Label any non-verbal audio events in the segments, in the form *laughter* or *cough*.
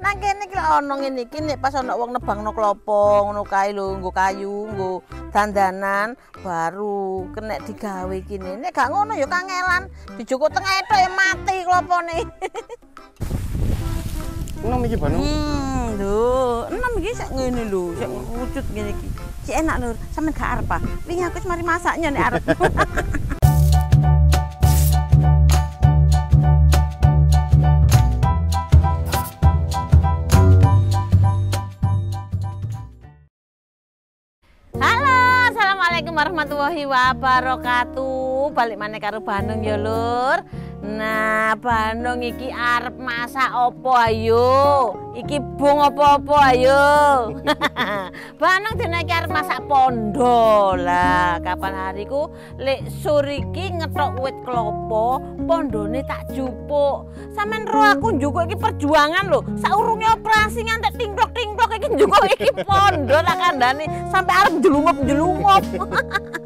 Nang kene iki ana ngene iki nek pas ana wong nebangno klopo ngono kae lho nggo kayu, nggo dandanan baru kena digawe kene. Nek gak ngono ya kangelan dijukuk tengah ethok ya mati klopone. *laughs* Enom iki Banu. Hmm, lho, enem iki sak ngene lho, sak wujud ngene iki. Cek enak lho, sampean gak arep ah. Wingi aku mari masaknya nek arep. *laughs* Assalamualaikum warahmatullahi wabarakatuh. Balik mana karo Bandung ya, Lur. Nah, Bandung iki arep masak opo ayo? Iki bung opo-opo ayo? *laughs* Bandung dene iki arep masak pondo lah. Kapan hariku lek sore iki ngetok wit klopo, pondone tak jupuk. Sampeyan ro aku njukuk iki perjuangan lho. Saurunge operasi ngantek tingklok-tingklok iki njukuk iki pondo tak kandhane sampai arep jelungup-jelungup.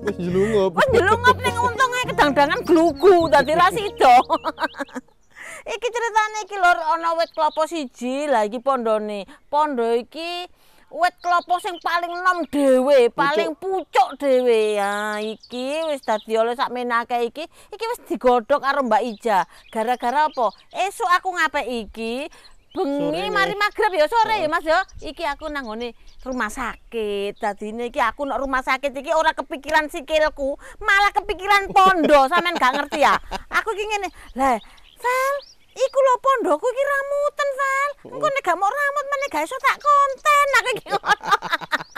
Wis jelungup. Wes jelungup ning untunge kedang-dangan glugu dadi ra *laughs* sida. *laughs* iki ceritane iki lur ana wit klopo siji, lah iki pondone. Pondo iki wit klopo sing paling enom dhewe, paling pucuk dhewe. Ya iki wis dadi oleh sak menake iki, iki wis digodhog karo Mbak Ija. Gara-gara apa? Esuk aku ngapik iki bengi mari magrib ya sore ya Mas ya. Iki aku nang ngone rumah sakit. Dadine iki aku nang rumah sakit iki ora kepikiran sikilku, malah kepikiran pondo. *laughs* Sampeyan gak ngerti ya? Aku iki ngene. Lah, Val, iku lho pondoku iki ramuten, Val. Engko nek gak mau ramut meneh gak iso tak konten aku iki ngono. *laughs*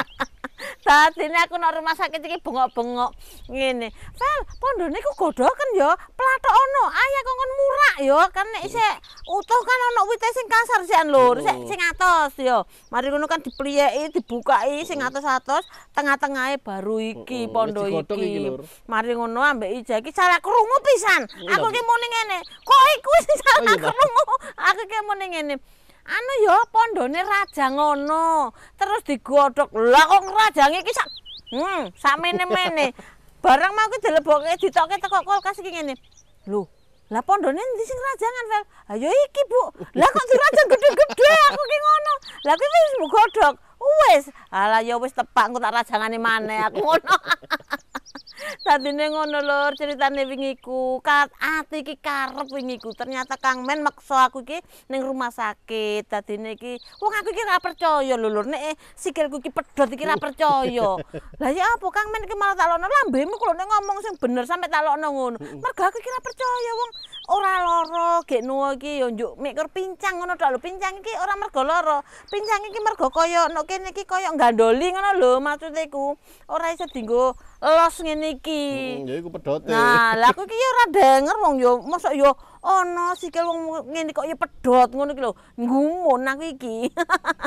Dadine aku nang rumah sakit iki bengok-bengok ngene. Val, pondone ku godhoken ya, plathok ono. Ayah kongkon murak ya, kan nek isih utuh kan ono wite sing kasar sian lur, sik sing atos ya. Mari ngono kan dipliyeki, dibukai sing atos-atos, tengah-tengahe baru iki pondo iki. Mari ngono ambek Ija iki salah krungu pisan. Aku ki muni ngene, kok iku sing salah Mbak. krungu. Aku ki muni ngene. Anu ya pondone raja ngono. Terus digodhog. Lah kok rajange iki sak Hmm, sak mene-mene. *laughs* Barang mau ki dilebokke ditokke teko kulkas iki ngene. Lho, lah pondone endi sing rajangan, Vel? Ayo iki, Bu. Lah kok dirajang gede-gede aku ki ngono. Lah kuwi wis mbok godhog. Wis, alah ya wis tepak engko tak rajangane maneh aku ngono. *laughs* Dadine ngono lur ceritane wingiku. Kat ati iki karep wingiku. Ternyata Kang Men maksa aku iki ning rumah sakit. Dadine iki wong aku iki ora percaya lho lur nek eh, sikilku iki pedhot iki ora percaya. *laughs* Lah ya apa Kang Men iki malah talokno lambemu kok nek ngomong sing bener sampe talokno ngono. Mergo aku iki ora percaya wong ora lara gekno iki ya njuk mikir pincang ngono tok lho. Pincang iki ora mergo lara. Pincang iki mergo kaya nek kene iki kaya gandoli ngono lho maksude iku. Ora iso dienggo los ngene iki. Hmm, ya iku pedote. Nah, lah aku iki ora denger wong ya mosok ya ana sikil wong ngene kok ya pedhot ngono iki lho. Ngumun aku iki.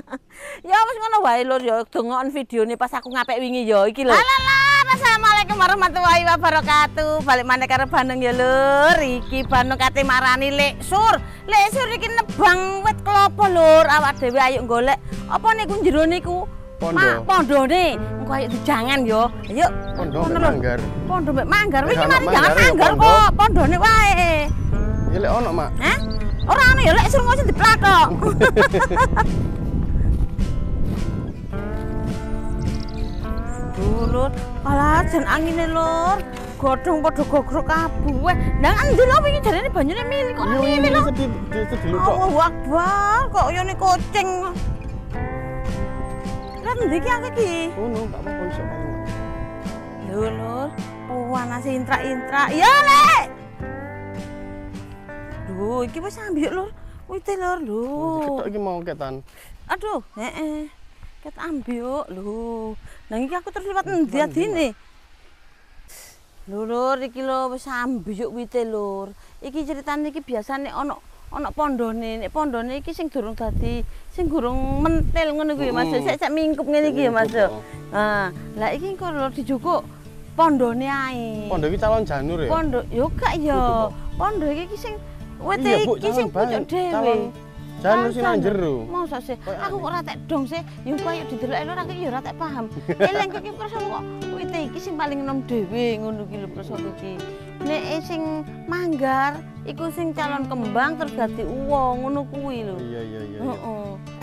*laughs* ya wis ngono wae lur ya dongoken videone pas aku ngapik wingi ya iki lho. Halo, Assalamualaikum warahmatullahi wabarakatuh. Balik maneh karo Bandung ya lur. Iki Bandung kate marani Lek Sur. Lek Sur iki nebang wit klopo lur. Awak dhewe ayo golek apa niku jero niku? Pondo. Mak pondone. Engko ayo dijangan yo. Ayo. Pondo mbek manggar. Pondo mbek manggar. Iki Eh, mari jangan manggar kok. Pondone wae. Ono, Mak. Hah? Ora ana ya lek suruh sing diplatok. Lur, *laughs* alah jan angine lur. Godhong padha gogrok kabeh. Endi lho wingi jarene banyune mili kok Yo ini lho. sedih sedih. Allahu Akbar, kok yone kucing. Lah endi iki aku iki? Ngono, gak apa-apa iso. Lho lur. Ya, Lek. Lho, iki wis ambil lur. Wite lur, lho. Ketok iki mau ketan. Aduh, heeh. Ket ambil lho. Nang iki aku terus liwat endi endi, adine? Lho lur, iki lho wis ambil wite lur. Iki ceritane iki biasane ana ana pondone. Nek pondone iki sing durung dadi sing durung mentil ngono kuwi Mas. Mm. Sik sik mingkup ngene iki ya Mas. Nah, lah iki engko lho dijukuk pondone ae. Pondo iki calon janur ya. Pondok yo gak. Pak. Pondok iki sing Bu, iki sing pucuk bae. dhewe. Janur sing nang jero. Masa sih? Aku kok ora tek dong sih. Yo koyo didelok lho aku yo ora tek paham. *laughs* Eling iki perso kok wite iki sing paling enom dhewe ngono iki lho perso iki. nek eh, sing manggar iku sing calon kembang terus dadi uwong ngono kuwi lho. Iya iya. iya. Heeh.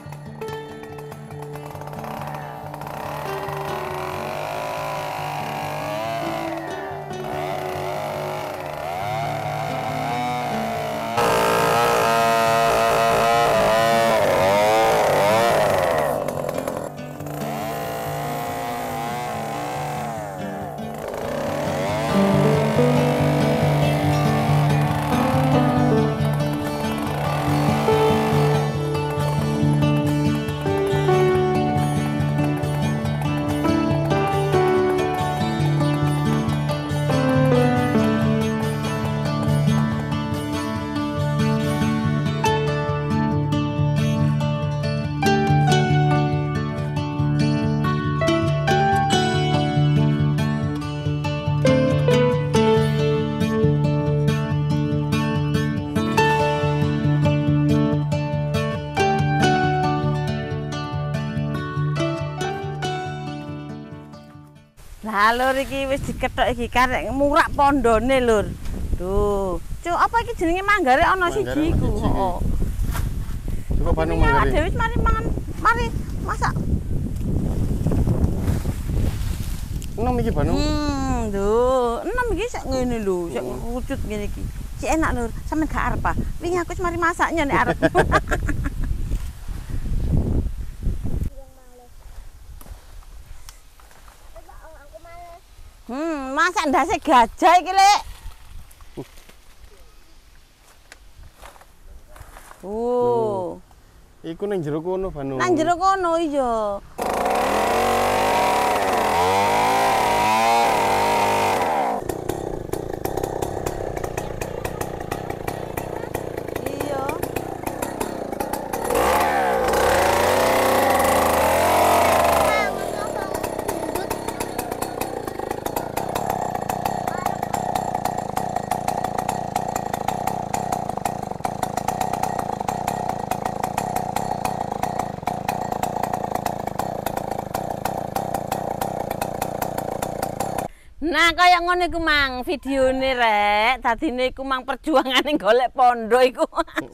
Lur iki wis dikethok iki karek murak pondone lur. Duh. Cuk, apa iki jenenge manggare ana siji iku? Heeh. Cukup awak manggare. dhewe wis mari mangan. Mari masak. Enom iki Bandung. Hmm, duh. Enem iki sik ngene lho, sik wujud ngene iki. Sik enak lur, sampean gak arep ah. Wingi aku wis mari masaknya nek arep. *laughs* Hmm, masak ndase gajah iki, Lek. Oh, Iku ning jero kono Bandung. nang jero kono. Iya. Nah, kaya ngono iku mang videone rek. Dadine iku mang perjuangane golek pondo iku.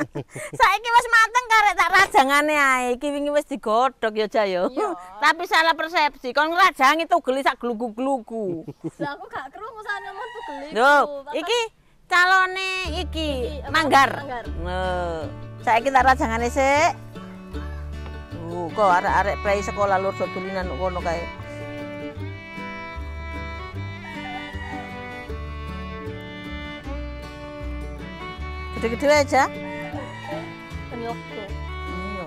*laughs* Saiki wis mateng karek tak rajangane ae. Iki wingi wis digodhog ya, Jayo. Iya. *laughs* Tapi salah persepsi. Kon ngrajangi tuh geli sak glugu-glugu. Lah aku gak krungu sana mau tuh geli. Loh, iki calone iki manggar. Manggar. Nah, saiki tak rajangane sik. Tuh, kok arek-arek play sekolah lur dodulinan kono kae. Gede-gede aja. Penyoko. Iya.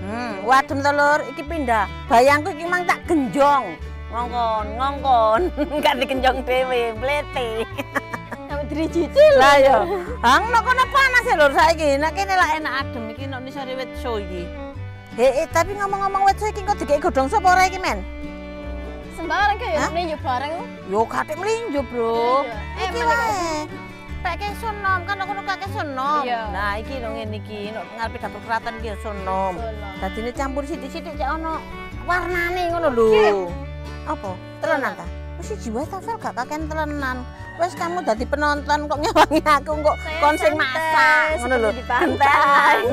Hmm, wadem to lur, iki pindah. Bayangku iki mang tak genjong. Ngongkon, ngongkon. *laughs* Gak digenjong dhewe, mlete. *laughs* Sampai driji Lah ya. Hang nek kono panas ya lur saiki. Nek kene lah enak adem iki nek nisore wit so iki. He, eh, tapi ngomong-ngomong wit so iki kok dikek godhong sapa ora iki, men? Sembarang kayak Hah? ini yuk bareng. Yo katik mlinjo, Bro. Iya. Iki Eh, wae. Peke sonom, kan aku kake sonom. Iya. Nah, iki lho ngene iki, nek ngarepe dapur keraton iki sonom. Sonom. Dadine campur sithik-sithik cek ono warnane ngono lho. Apa? Telenan ta? Wis siji wae ta, Vel, gak kakean telenan. Wes kamu dadi penonton kok nyawangi aku kok kon sing masak ngono lho. di pantai. *laughs*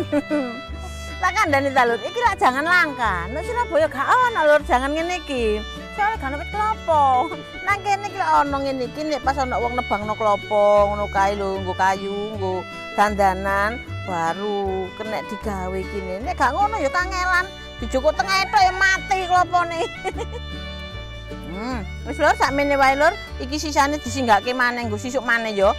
Tak kandhani ta lur, iki lak jangan langka. Nek Surabaya gak ono lur jangan ngene iki. Soale gak ono wit klopo. Nang kene iki ono ngene iki nek pas ono wong nebangno klopo ngono kae lho, nggo kayu, nggo dandanan baru kena digawe kene. Nek gak ngono ya kangelan. Dijukuk tengah ethok ya mati klopone. *laughs* Hmm, wis lur sakmene wae lur, iki sisane disinggake maneh nggo sisuk maneh ya.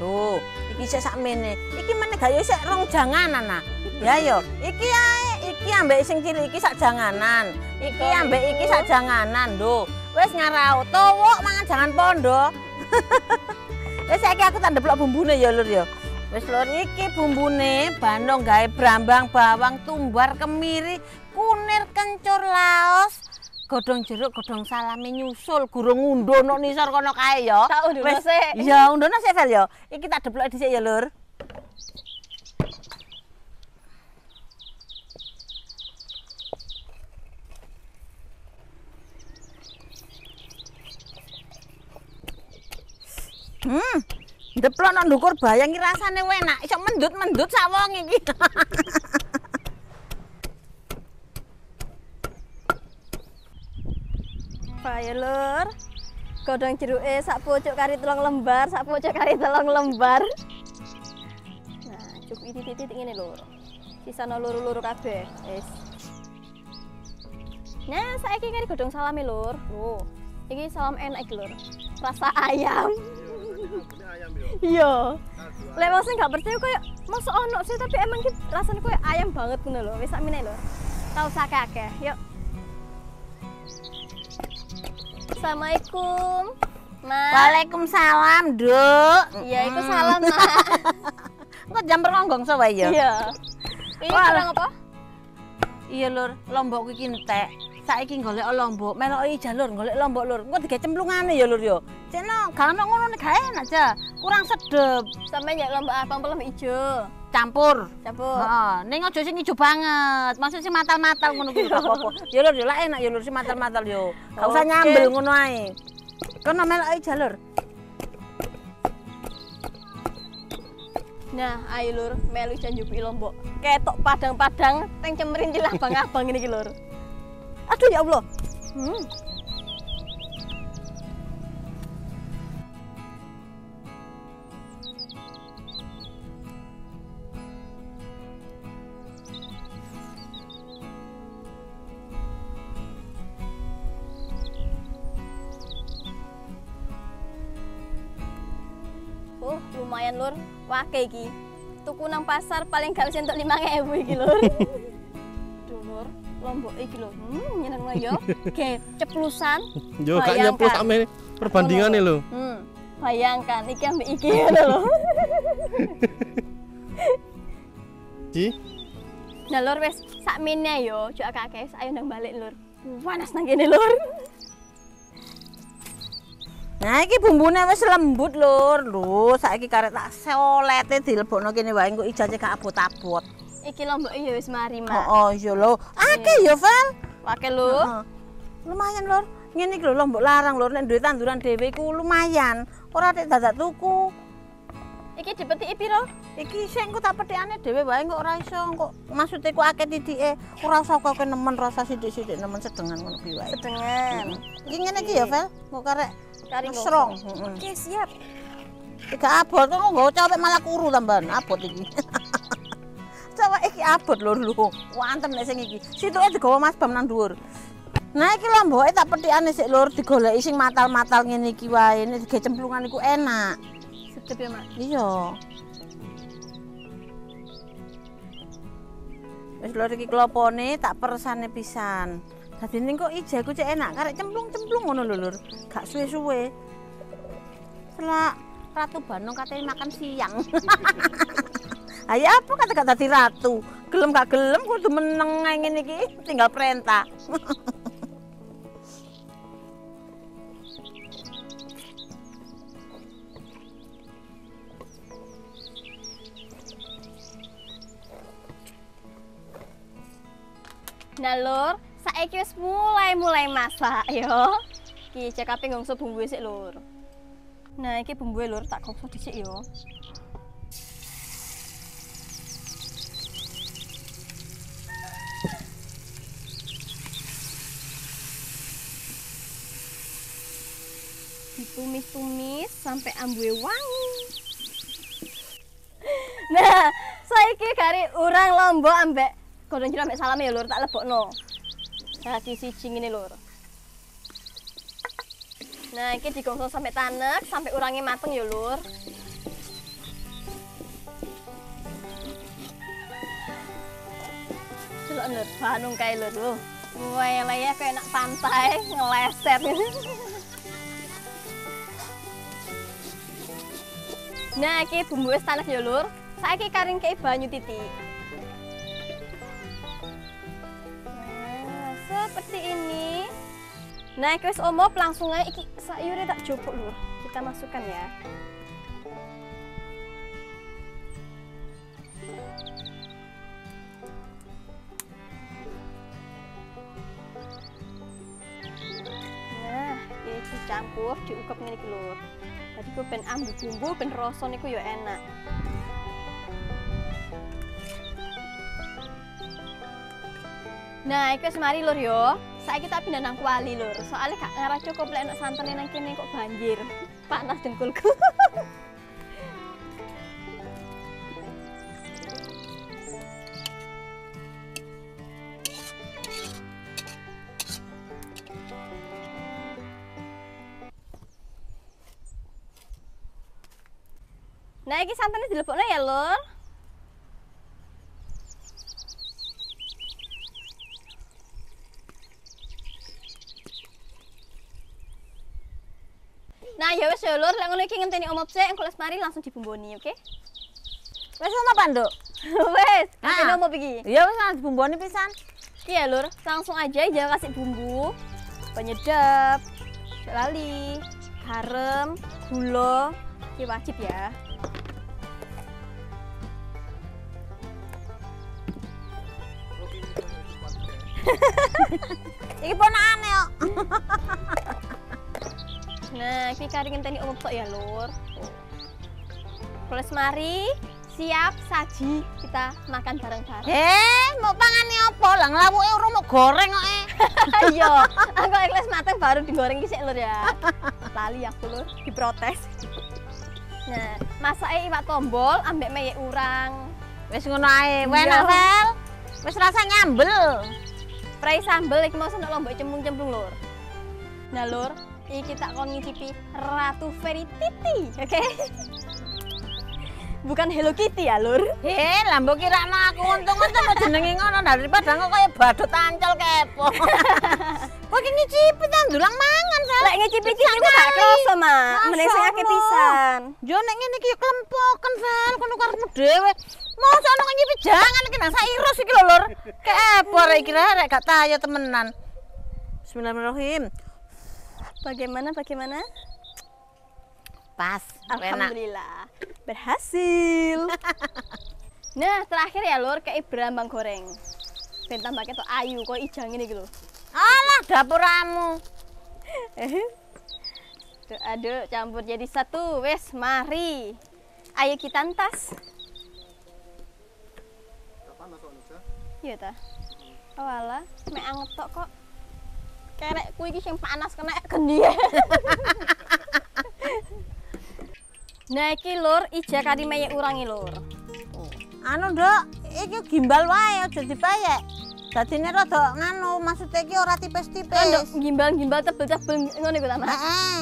Lho, iki sik sakmene. Iki meneh gak yo sik rong janganan nah. Ya yo, iki ae, iki ambek sing cilik iki sak janganan. Iki ambek iki sak janganan, lho. Wis ngarau towok mangan jangan pondo. *laughs* Wis saiki aku tak ndeplok bumbune ya lur ya. Wis lur iki bumbune bandong gawe brambang bawang tumbar kemiri kunir kencur laos godhong jeruk godhong salami nyusul gurung ngundono nisor kono kae ya. Tak undono sik. Iya, undono sik Vel ya. Iki tak deplok dhisik ya lur. Hmm. Ndeplok nang ndukur bayang iki rasane enak. Iso mendut-mendut sak wong iki. *laughs* Bae lur. Godhong jeruke sak pucuk kari telung lembar, sak pucuk kari telung lembar. Nah, cukup ini titik ngene lur. Sisana luru-luru kabeh. Wis. Nah, saiki kari godhong salame lur. Oh, iki salam enak lur. Rasa ayam. Iya. Lek wong sing gak percaya koyo mosok ono sih tapi emang ki rasane koyo ayam banget ngono lho. Wis sakmene lho. Tau sakake. Yuk. Assalamualaikum. Mas. Waalaikumsalam, Duk. Iya, itu salam, Nak. *laughs* Kok jam ronggong wae ya? Iya. Ini kurang apa? Iya, Lur. Lombok iki entek. Saiki golek lombok, meloki jalur golek lombok, Lur. Engko dige cemplungane ya, Lur ya. Ceno, gak ono ngono nek enak aja. Kurang sedep. Sampai ya lomba apa lomba hijau. Campur. Campur. Heeh, ning aja sing ijo banget. Maksud sing matal-matal ngono kuwi gak *laughs* apa-apa. Ya Lur, ya lah enak ya Lur sing matal-matal yo. Gak usah nyambel ngono ae. Kono meloki jalur. Nah, ayo lur, melu jan njupuki lombok. Ketok padang-padang teng cemerintil abang-abang ini iki lur. Aduh ya Allah. Hmm. Oh, lumayan lur. Wake iki. Tuku nang pasar paling gak bisa untuk 5000 iki lur. *laughs* Lur, lombok iki lho. Hmm, nyeneng yo. *laughs* Oke, ceplusan. Yo gak Bayangkan. nyeplos ame perbandingane lho. Hmm, bayangkan iki ambek iki ngono lho. *laughs* Ji, Nah lur wis sakmene yo, jek akeh ayo nang balik lur. Panas nang kene lur. Nah, iki bumbune wis lembut, Lur. Lho, saiki karek tak solete dilebokno kene wae engko ijaje gak abot-abot. Iki lombok yo wis mari, Mak. Oh, iya lho. Akeh ya, Val. Wake lho. Lumayan, Lur. Ngene iki lho lombok larang, Lur. Nek duwe tanduran dhewe iku lumayan. Ora tek dadak tuku. Iki dipetiki piro? Iki sing tak petikane dhewe wae kok ora iso kok maksude ku akeh titike. Ora usah kok nemen rasa sithik-sithik nemen sedengan ngono kuwi wae. Sedengan. Iki ngene iki ya, Val. Kok karek Kari. Oke, siap. Iki abot kok nggo cawek malah kuru tambahan abot iki. *laughs* iki abot lho lho. Wantem nek sing iki. Situke digawa Mas Bam nang dhuwur. Nah iki lomboke tak petikane sik lur digoleki sing matal-matal ngene iki wae. Nek dige cemplungan iku enak. Sedep ya, Mak. Iya. Wis lur iki klopone tak peresane pisan. Dadi ning kok ijaku cek enak karek cemplung-cemplung ngono lho lur. Gak suwe-suwe. Selak Ratu Bandung katanya makan siang. *laughs* Ayo apa kata kata dadi ratu? Gelem gak gelem kudu meneng ngene iki, tinggal perintah. *laughs* Nah, Lur, saiki wis mulai-mulai masak yo. Iki cekape ngongso bumbu sik, Lur. Nah, iki bumbu Lur tak gongso dhisik yo. Ditumis-tumis sampai ambue wangi. *laughs* Nah, saiki kari urang lombok ambek godhong jero ambek salame ya lur tak lebokno. Dadi siji ngene lur. Nah, iki digongso sampai tanek, sampai urangnya mateng ya lur. Delok lur, banung kae lur. Wele ya kayak enak pantai ngeleset. *laughs* Nah, iki bumbu wis tanek ya lur. Saiki karing kei banyu titik. Nah, seperti ini. Nah, iki wis omop langsung aja iki sayurnya tak jupuk lur. Kita masukkan ya. Nah, ini dicampur, diungkep ngene iki. Iku ben ambu bumbu, ben rasa niku ya enak. Nah, iku wis mari lur yo. Saiki tak pindah nang kuali lur. Soalnya gak ngarah cukup lek nek santene nang kene kok banjir. Panas dengkulku. *laughs* dilebokno ya, Lur. Nah, ya wis ya, Lur. Lek ngono iki ngenteni omop sik, engko mari langsung dibumboni, oke? Wis ono apa, Nduk? *laughs* wis, Ah. ngenteni omop iki. Ya wis ana dibumboni pisan. Iya, Lur. Langsung aja jangan kasih bumbu, penyedap, lali, garam, gula. Ini wajib ya. Iki ponakane kok. *laughs* Nah, iki kari ngenteni umum tok ya, Lur. Terus mari siap saji kita makan bareng-bareng. Eh, mau pangane apa? Lah nglawuke urung mau goreng kok eh. Ayo, *laughs* aku ikhlas mateng baru digoreng sik, Lur ya. Lali aku, Lur, diprotes. Nah, masake iwak tombol ambek meyek urang. Wis ngono ae. Iya. Enak, Vel. Wis rasa nyambel. Fry sambel iki mau senok lombok cemplung-cemplung, Lur. Nah, Lur, iki kita kon ngicipi Ratu Fairy Titi, oke? Bukan Hello Kitty ya, Lur. Eh, lah mbok kirakno aku untung-untung mau jenenge ngono daripada kok kaya badut ancol kepo. *laughs* Kok ngicipi tandulang mangan, Vel. Lek ngicipi-cipi ku gak kroso, Mak. Masya Meneh sing akeh Allah. pisan. Yo nek ngene iki yo klempoken, Vel, kono karepmu dhewe. Mosok ono ngicipi jangan iki nang sairus iki lho, Lur. Kepo rek iki rek gak tayo temenan. Bismillahirrahmanirrahim. Bagaimana bagaimana? Pas, enak. Alhamdulillah. Berhasil. *laughs* nah, terakhir ya, Lur, kayak berambang goreng. Ben tambah ketok ayu kok ijang ini gitu. Alah dapuramu. Aduk, aduk, campur jadi satu. Wes, mari. Ayo kita tas. Iya ta. Oh alah, mek anget tok kok. Kerek kuwi iki sing panas kena gendi. *laughs* nah, iki lur, ija kari meyek urangi lur. Anu, Nduk, iki gimbal wae aja dipayek. Dadine rada nganu, maksudnya iki ora tipis-tipis. Kan gimbal-gimbal tebel-tebel ngono iku ta, Mas? Heeh.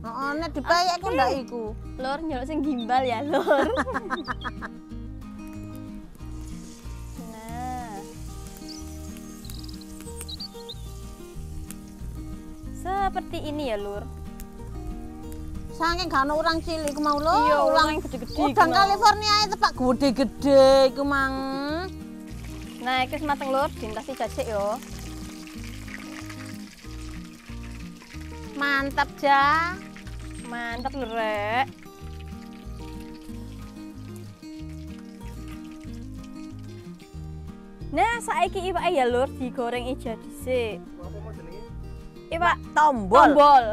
Heeh, nek dipayek ku ndak iku. Lur, nyeluk sing gimbal ya, Lur. *laughs* Seperti ini ya, Lur. Saking gak ono urang cilik iku mau lho. Iya, yang gede-gede Udang mau. California itu pak gede-gede iku mang. Nah, iki wis mateng, Lur. Dintasi jajik yo. Mantap, Ja. Mantap, Lur, Rek. Nah, saiki iwak ya, Lur, digoreng ija dhisik. Iwak Tombol. tombol.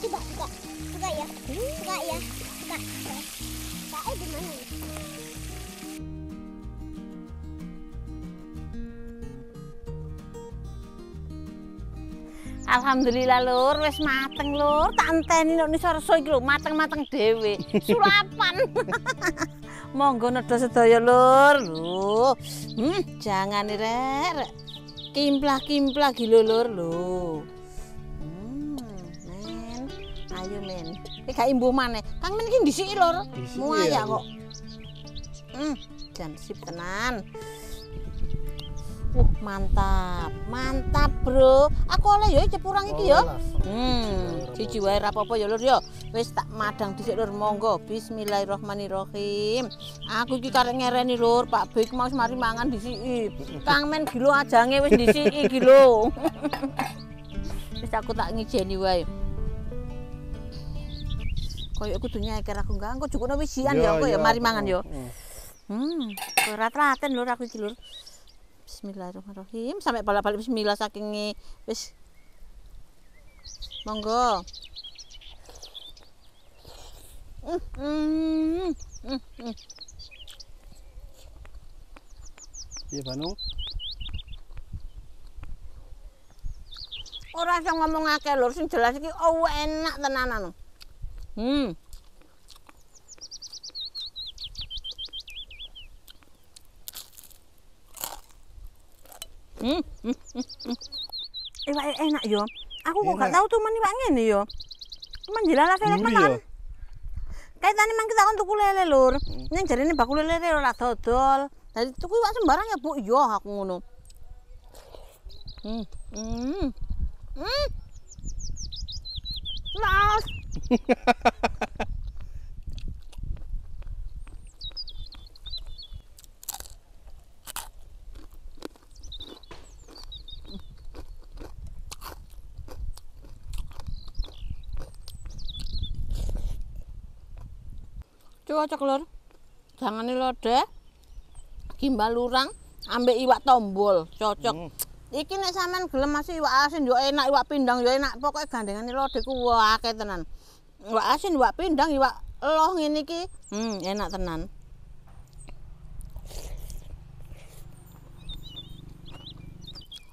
Coba, buka. Buka ya. Buka ya. Buka. Buka. Eh, di mana? ya? Alhamdulillah lur, wis mateng lur. Tak enteni nek nisarso iki lho, mateng-mateng dhewe. *laughs* Sulapan. *laughs* Monggo nedha sedaya lur. Lho. Hmm, jangan rek. rek. Kimplah-kimplah iki lho lur lho. Hmm, men. Ayo men. Iki gak imbuh maneh. Kang men iki ndisiki lur. Muaya ya, kok. Hmm, jan sip tenan. Wah, mantap. Mantap, Bro. Aku oleh ya cepurang iki ya. Hmm, siji wae ra apa-apa ya Lur ya. Wis tak madang dhisik Lur, monggo. Bismillahirrahmanirrahim. Aku iki karek ngereni Lur, Pak Bek mau mari mangan disiki. Kang men gilo ajange wis disiki gilo. *laughs* wis aku tak ngijeni wae. Koyo kudu nyeker aku enggak, engko cukupno wisian ya aku ya mari mangan ya. Hmm, ora telaten Lur aku iki Lur. Bismillahirrahmanirrahim. Sampai balik-balik bismillah saking wis Monggo. Iya Bandung. Ora iso ngomong akeh lur, sing jelas iki oh enak tenanan. Hmm. Hmm. hmm, hmm, hmm. Iwak enak yo. Aku kok gak tahu tuh iwak ngene yo. Cuman velek Gurih menan. Kaitane mang kita kon tuku lele lur. Ning jarine bakul lele ora dodol. Dadi tuku iwak sembarang ya, Bu. Yo aku ngono. Hmm. Hmm. Hmm. Mas. *laughs* Cocok lur. Jangan lodeh. Gimbal lurang ambek iwak tombol, cocok. Hmm. Iki nek sampean gelem masih iwak asin yo enak, iwak pindang yo enak. Pokoke gandengane lodeh ku akeh tenan. Iwak asin, iwak pindang, iwak eloh ngene iki. Hmm, enak tenan.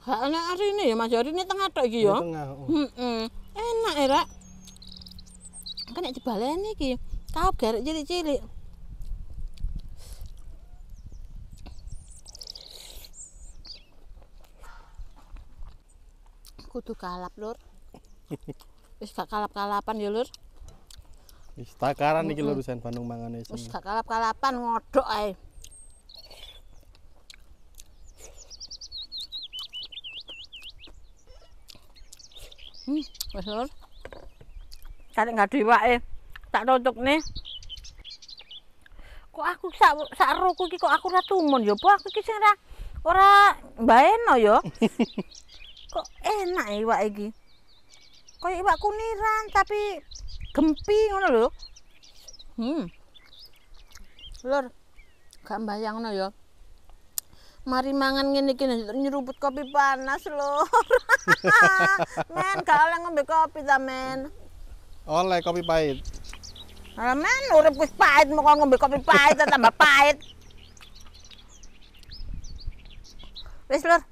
Gak enak arine ya Mas, arine tengah tok iki ya. tengah. oh. Heeh. Enak ya, Rak. Kan nek dibaleni iki, kaup garek cilik-cilik. Kudu kalap, Lur. *laughs* Wis gak kalap-kalapan ya, Lur. Wis takaran iki lurusan Bandung mangane Wis gak kalap-kalapan ngodok ae. Hmm, wis lur. Karek gak diwake. Tak tutuk nih. Kok aku sak sak roku iki kok aku ora tumun ya, apa aku iki sing ora ora mbaeno ya. *laughs* kok enak ya iwak iki. Kayak iwak kuniran tapi gempi ngono lho. Hmm. Lur, gak mbayangno ya. Mari mangan ngene iki nyeruput kopi panas lur. *laughs* men, gak oleh ngombe kopi ta, men. Oleh kopi pahit. Lah men, urip wis pahit mau kok ngombe kopi pahit ta tambah pahit. Wis lur.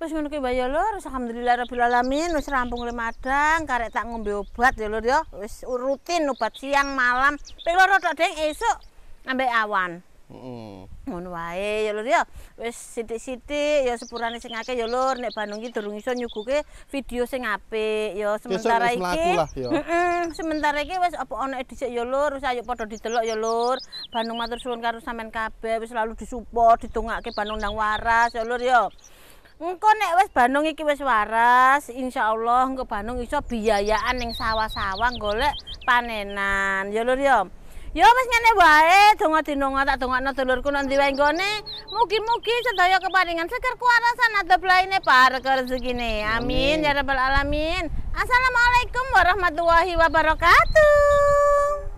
Wis ngono ki ya lur, alhamdulillah rabbil alamin wis rampung le madang, karek tak ngombe obat ya lur ya. Wis rutin obat siang malam. Ping loro tok esuk ambek awan. Ngono wae. Ya lur ya. Wis sithik-sithik ya sepurane sing akeh ya lur nek Bandung iki durung iso nyuguhke video sing apik. Ya sementara iki sementara iki wis apa ana dhisik ya lur wis ayo padha didelok ya lur. Bandung matur suwun karo sampean kabeh wis selalu disupport didongake Bandung nang waras ya lur ya. Engko nek wis Bandung iki wis waras, insyaallah engko Bandung iso biayaan ning sawah-sawah golek panenan. Ya lur ya. Ya wis ngene wae, donga dinonga tak dongakno dulurku nang ndi wae nggone. Mugi-mugi sedaya keparingan seger kuwarasan atau belaine parek rezekine. Amin ya rabbal alamin. Assalamualaikum warahmatullahi wabarakatuh.